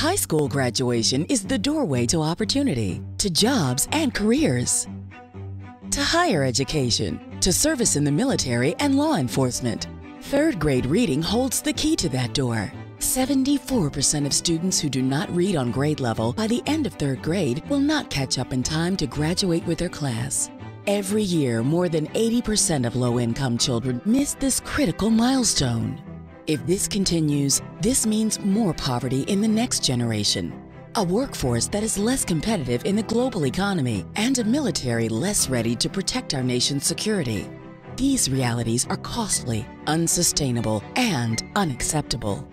High school graduation is the doorway to opportunity, to jobs and careers, to higher education, to service in the military and law enforcement. Third grade reading holds the key to that door. 74% of students who do not read on grade level by the end of third grade will not catch up in time to graduate with their class. Every year, more than 80% of low income children miss this critical milestone. If this continues, this means more poverty in the next generation, a workforce that is less competitive in the global economy, and a military less ready to protect our nation's security. These realities are costly, unsustainable, and unacceptable.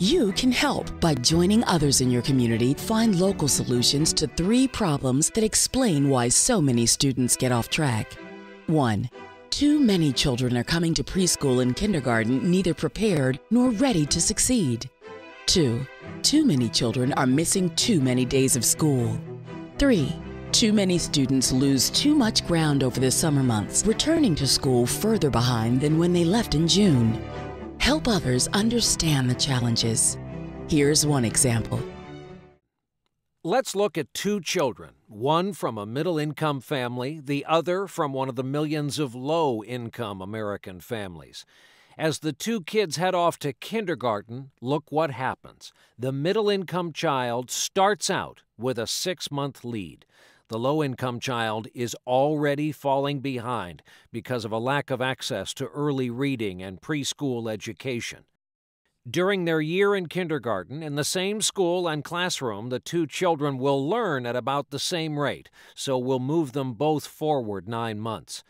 You can help by joining others in your community find local solutions to three problems that explain why so many students get off track. 1. Too many children are coming to preschool and kindergarten neither prepared nor ready to succeed. 2. Too many children are missing too many days of school. 3. Too many students lose too much ground over the summer months, returning to school further behind than when they left in June. Help others understand the challenges. Here's one example. Let's look at two children, one from a middle income family, the other from one of the millions of low income American families. As the two kids head off to kindergarten, look what happens. The middle income child starts out with a six month lead. The low income child is already falling behind because of a lack of access to early reading and preschool education. During their year in kindergarten, in the same school and classroom, the two children will learn at about the same rate, so we'll move them both forward nine months.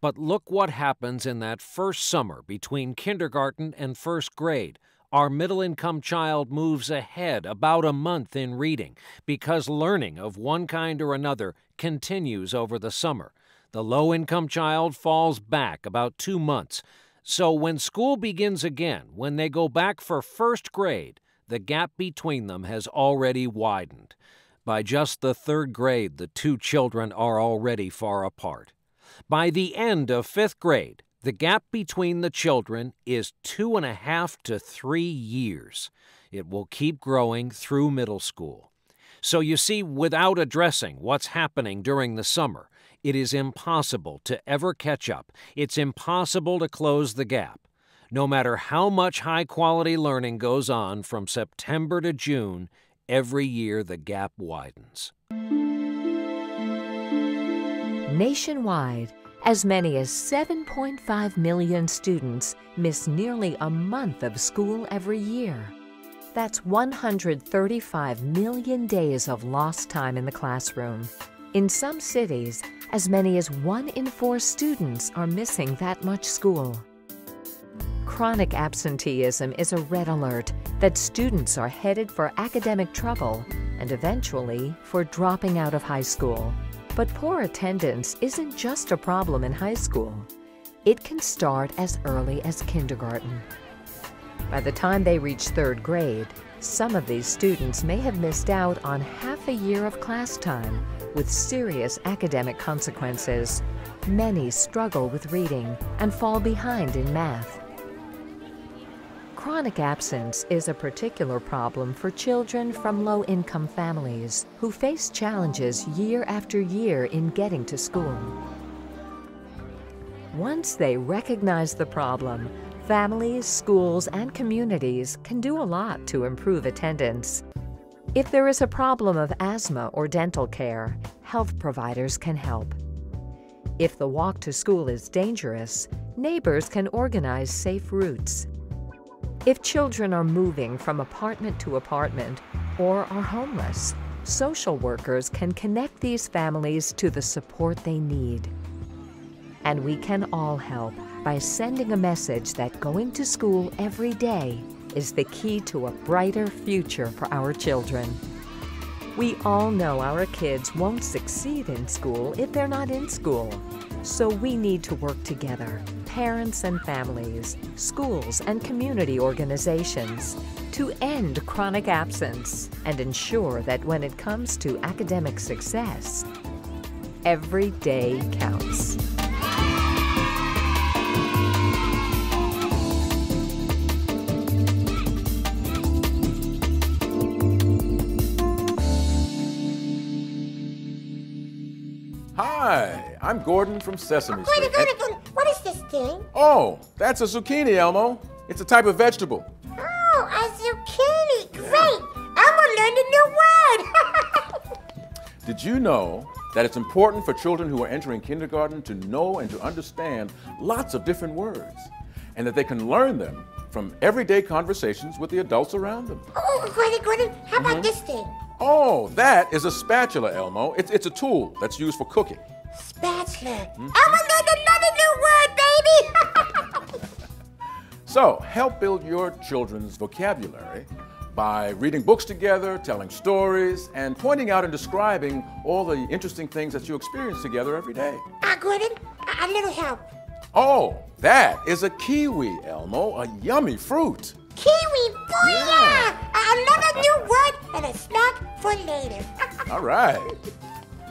But look what happens in that first summer between kindergarten and first grade. Our middle income child moves ahead about a month in reading because learning of one kind or another continues over the summer. The low income child falls back about two months so when school begins again, when they go back for first grade, the gap between them has already widened. By just the third grade, the two children are already far apart. By the end of fifth grade, the gap between the children is two and a half to three years. It will keep growing through middle school. So you see, without addressing what's happening during the summer, it is impossible to ever catch up. It's impossible to close the gap. No matter how much high quality learning goes on from September to June, every year the gap widens. Nationwide, as many as 7.5 million students miss nearly a month of school every year. That's 135 million days of lost time in the classroom. In some cities, as many as one in four students are missing that much school. Chronic absenteeism is a red alert that students are headed for academic trouble and eventually for dropping out of high school. But poor attendance isn't just a problem in high school. It can start as early as kindergarten. By the time they reach third grade, some of these students may have missed out on half a year of class time with serious academic consequences. Many struggle with reading and fall behind in math. Chronic absence is a particular problem for children from low-income families who face challenges year after year in getting to school. Once they recognize the problem, families, schools, and communities can do a lot to improve attendance. If there is a problem of asthma or dental care, health providers can help. If the walk to school is dangerous, neighbors can organize safe routes. If children are moving from apartment to apartment or are homeless, social workers can connect these families to the support they need. And we can all help by sending a message that going to school every day is the key to a brighter future for our children. We all know our kids won't succeed in school if they're not in school. So we need to work together, parents and families, schools and community organizations, to end chronic absence and ensure that when it comes to academic success, every day counts. I'm Gordon from Sesame Street. minute, and- what is this thing? oh, that's a zucchini, Elmo. It's a type of vegetable. Oh, a zucchini. Great. Elmo learned a new word. Did you know that it's important for children who are entering kindergarten to know and to understand lots of different words and that they can learn them from everyday conversations with the adults around them? oh, oh, oh Gordon, Gordon, how about mm-hmm. this thing? Oh, that is a spatula, Elmo. It's, it's a tool that's used for cooking. Spatula. Elmo learned another new word, baby. So, help build your children's vocabulary by reading books together, telling stories, and pointing out and describing all the interesting things that you experience together every day. Ah, Gordon, a, a little help. Oh, that is a kiwi, Elmo, a yummy fruit. Kiwi, booyah! Another new word and a snack for later. All right.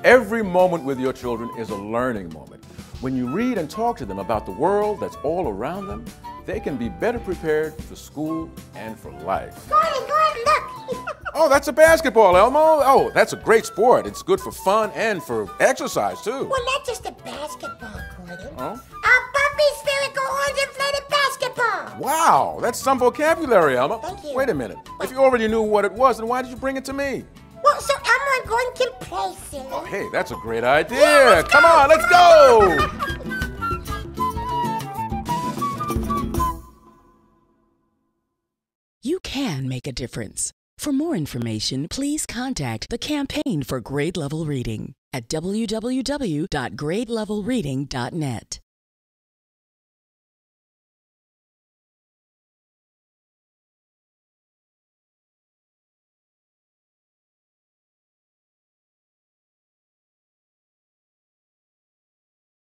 Every moment with your children is a learning moment. When you read and talk to them about the world that's all around them, they can be better prepared for school and for life. Gordon, Gordon, look. Oh, that's a basketball, Elmo. Oh, that's a great sport. It's good for fun and for exercise, too. well, not just a basketball, Gordon. Oh? A puppy spherical orange inflated basketball. Wow, that's some vocabulary, Elmo. Thank you. Wait a minute. If you already knew what it was, then why did you bring it to me? Well, so Elmo and Gordon can play silly. Oh, hey, that's a great idea. Yeah, Come go. on, let's go. You can make a difference. For more information, please contact the Campaign for Grade Level Reading at www.gradelevelreading.net.